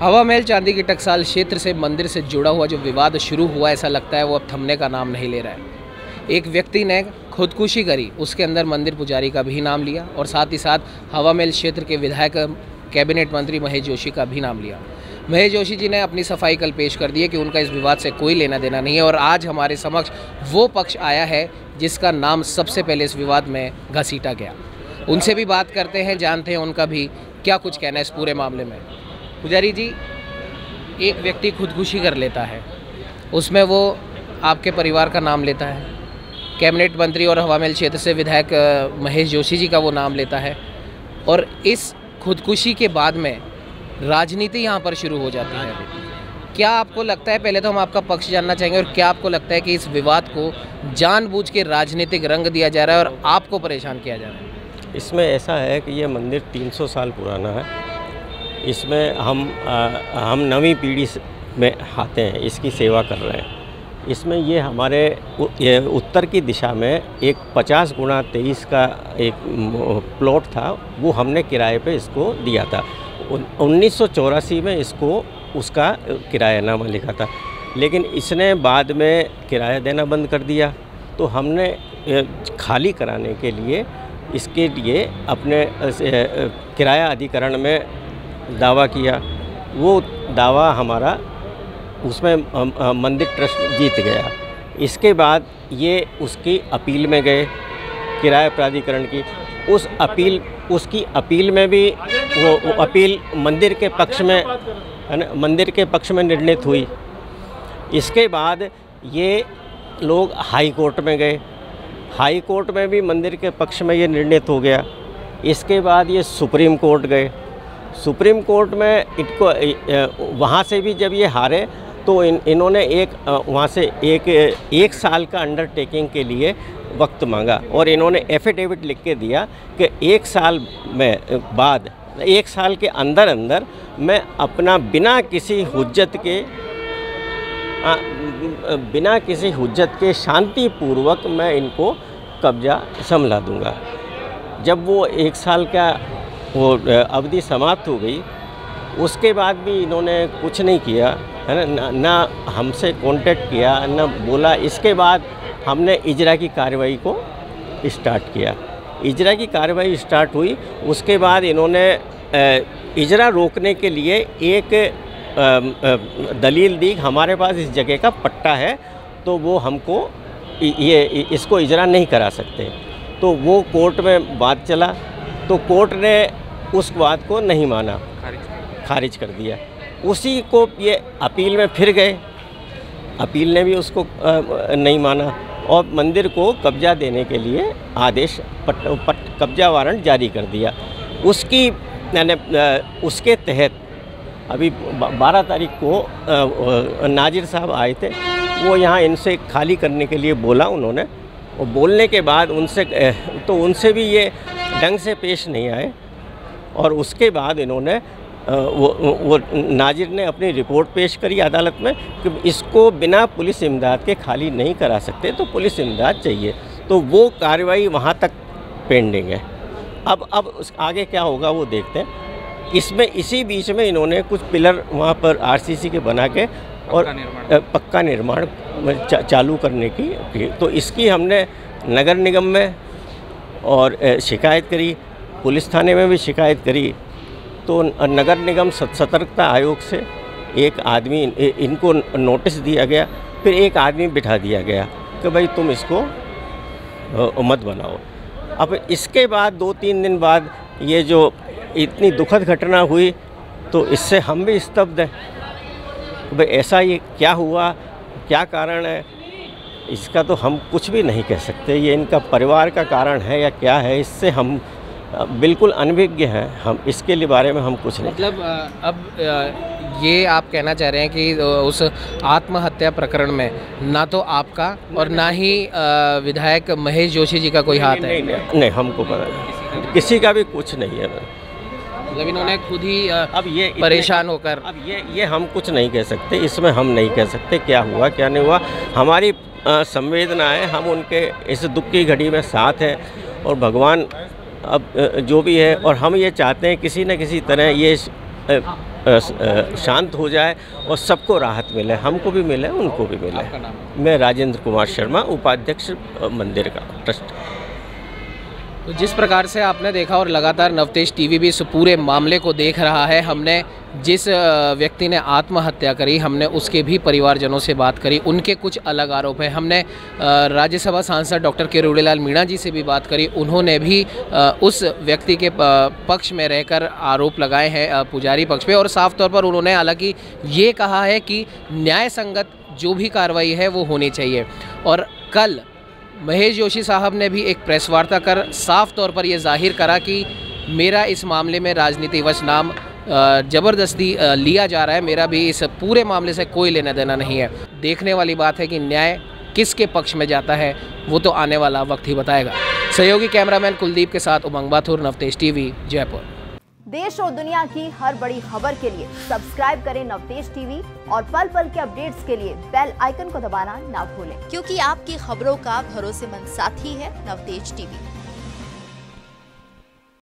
हवा महल चांदी की टकसाल क्षेत्र से मंदिर से जुड़ा हुआ जो विवाद शुरू हुआ, ऐसा लगता है वो अब थमने का नाम नहीं ले रहा है। एक व्यक्ति ने खुदकुशी करी, उसके अंदर मंदिर पुजारी का भी नाम लिया और साथ ही साथ हवा महल क्षेत्र के विधायक, कैबिनेट मंत्री महेश जोशी का भी नाम लिया। महेश जोशी जी ने अपनी सफ़ाई कल पेश कर दी है कि उनका इस विवाद से कोई लेना देना नहीं है और आज हमारे समक्ष वो पक्ष आया है जिसका नाम सबसे पहले इस विवाद में घसीटा गया। उनसे भी बात करते हैं, जानते हैं उनका भी क्या कुछ कहना है इस पूरे मामले में। पुजारी जी, एक व्यक्ति खुदकुशी कर लेता है। उसमें वो आपके परिवार का नाम लेता है। कैबिनेट मंत्री और हवा महल क्षेत्र से विधायक महेश जोशी जी का वो नाम लेता है। और इस खुदकुशी के बाद में राजनीति यहाँ पर शुरू हो जाती है। क्या आपको लगता है, पहले तो हम आपका पक्ष जानना चाहेंगे और क्या आपको लगता है कि इस विवाद को जानबूझ के राजनीतिक रंग दिया जा रहा है और आपको परेशान किया जा रहा है? इसमें ऐसा है कि ये मंदिर 300 साल पुराना है। इसमें हम हम नवी पीढ़ी में आते हैं, इसकी सेवा कर रहे हैं। इसमें ये हमारे ये उत्तर की दिशा में एक 50 गुणा तेईस का एक प्लॉट था, वो हमने किराए पे इसको दिया था। उन्नीस सौ चौरासी में इसको, उसका किरायानामा लिखा था। लेकिन इसने बाद में किराया देना बंद कर दिया। तो हमने खाली कराने के लिए इसके लिए अपने किराया अधिकरण में दावा किया वो दावा हमारा उसमें मंदिर ट्रस्ट जीत गया। इसके बाद ये उसकी अपील में गए किराया प्राधिकरण की। उस अपील उसकी अपील में भी वो, वो अपील मंदिर के पक्ष में है ना मंदिर के पक्ष में निर्णित हुई। इसके बाद ये लोग हाई कोर्ट में गए। हाई कोर्ट में भी मंदिर के पक्ष में ये निर्णित हो गया। इसके बाद ये सुप्रीम कोर्ट गए। सुप्रीम कोर्ट में इनको वहाँ से भी जब ये हारे तो इन इन्होंने एक वहाँ से एक एक साल का अंडरटेकिंग के लिए वक्त मांगा और इन्होंने एफिडेविट लिख के दिया कि एक साल में बाद एक साल के अंदर अंदर मैं अपना बिना किसी हुज्जत के आ, बिना किसी हुज्जत के शांतिपूर्वक मैं इनको कब्जा संभला दूँगा। जब वो एक साल का वो अवधि समाप्त हो गई। उसके बाद भी इन्होंने कुछ नहीं किया, है ना? ना- हमसे कांटेक्ट किया, ना बोला। इसके बाद हमने इजरा की कार्रवाई को स्टार्ट किया। इजरा की कार्रवाई स्टार्ट हुई। उसके बाद इन्होंने इजरा रोकने के लिए एक दलील दी, हमारे पास इस जगह का पट्टा है तो वो हमको ये इसको इजरा नहीं करा सकते। तो वो कोर्ट में बात चला। तो कोर्ट ने उस बात को नहीं माना। खारिज कर दिया। उसी को ये अपील में फिर गए। अपील ने भी उसको नहीं माना। और मंदिर को कब्जा देने के लिए आदेश पट, पट कब्जा वारंट जारी कर दिया। उसकी यानी उसके तहत अभी बारह तारीख को नाजिर साहब आए थे। वो यहाँ इनसे खाली करने के लिए बोला उन्होंने। और बोलने के बाद उनसे तो उनसे भी ये ढंग से पेश नहीं आए। और उसके बाद इन्होंने वो वो नाजिर ने अपनी रिपोर्ट पेश करी अदालत में कि इसको बिना पुलिस इमदाद के खाली नहीं करा सकते तो पुलिस इमदाद चाहिए। तो वो कार्रवाई वहाँ तक पेंडिंग है। अब अब उस आगे क्या होगा वो देखते हैं। इसमें इसी बीच में इन्होंने कुछ पिलर वहाँ पर आरसीसी के बना के और पक्का निर्माण। चा, चालू करने की की। तो इसकी हमने नगर निगम में और शिकायत करी। पुलिस थाने में भी शिकायत करी। तो नगर निगम सतर्कता आयोग से एक आदमी इनको नोटिस दिया गया, फिर एक आदमी बिठा दिया गया कि भाई तुम इसको मत बनाओ। अब इसके बाद दो तीन दिन बाद ये जो इतनी दुखद घटना हुई तो इससे हम भी स्तब्ध हैं। भाई ऐसा ये क्या हुआ, क्या कारण है, इसका तो हम कुछ भी नहीं कह सकते। ये इनका परिवार का कारण है या क्या है, इससे हम बिल्कुल अनभिज्ञ हैं। हम इसके लिए बारे में हम कुछ नहीं। मतलब अब ये आप कहना चाह रहे हैं कि उस आत्महत्या प्रकरण में ना तो आपका और ना ही विधायक महेश जोशी जी का कोई हाथ है। नहीं, नहीं, नहीं हमको पता नहीं। किसी का भी कुछ नहीं है। मतलब इन्होंने खुद ही अब ये परेशान होकर अब ये ये हम कुछ नहीं कह सकते। इसमें हम नहीं कह सकते क्या हुआ क्या नहीं हुआ। हमारी संवेदनाएँ हम उनके इस दुख की घड़ी में साथ हैं और भगवान अब जो भी है और हम ये चाहते हैं किसी न किसी तरह ये शांत हो जाए और सबको राहत मिले हमको भी मिले उनको भी मिले। मैं राजेंद्र कुमार शर्मा उपाध्यक्ष मंदिर का ट्रस्ट। तो जिस प्रकार से आपने देखा और लगातार नवतेज टीवी भी इस पूरे मामले को देख रहा है, हमने जिस व्यक्ति ने आत्महत्या करी, हमने उसके भी परिवारजनों से बात करी, उनके कुछ अलग आरोप हैं। हमने राज्यसभा सांसद डॉक्टर किरोड़ीलाल मीणा जी से भी बात करी, उन्होंने भी उस व्यक्ति के पक्ष में रहकर आरोप लगाए हैं पुजारी पक्ष पे। और साफ़ तौर पर उन्होंने हालाँकि ये कहा है कि न्याय संगत जो भी कार्रवाई है, वो होनी चाहिए। और कल महेश जोशी साहब ने भी एक प्रेस वार्ता कर साफ़ तौर पर यह ज़ाहिर करा कि मेरा इस मामले में राजनीतिवश नाम ज़बरदस्ती लिया जा रहा है। मेरा भी इस पूरे मामले से कोई लेना देना नहीं है। देखने वाली बात है कि न्याय किसके पक्ष में जाता है, वो तो आने वाला वक्त ही बताएगा। सहयोगी कैमरामैन कुलदीप के साथ उमंग बाथुर, नवतेज टीवी, जयपुर। देश और दुनिया की हर बड़ी खबर के लिए सब्सक्राइब करें नवतेज टीवी और पल पल के अपडेट्स के लिए बेल आइकन को दबाना ना भूलें। क्योंकि आपकी खबरों का भरोसेमंद साथी है नवतेज टीवी।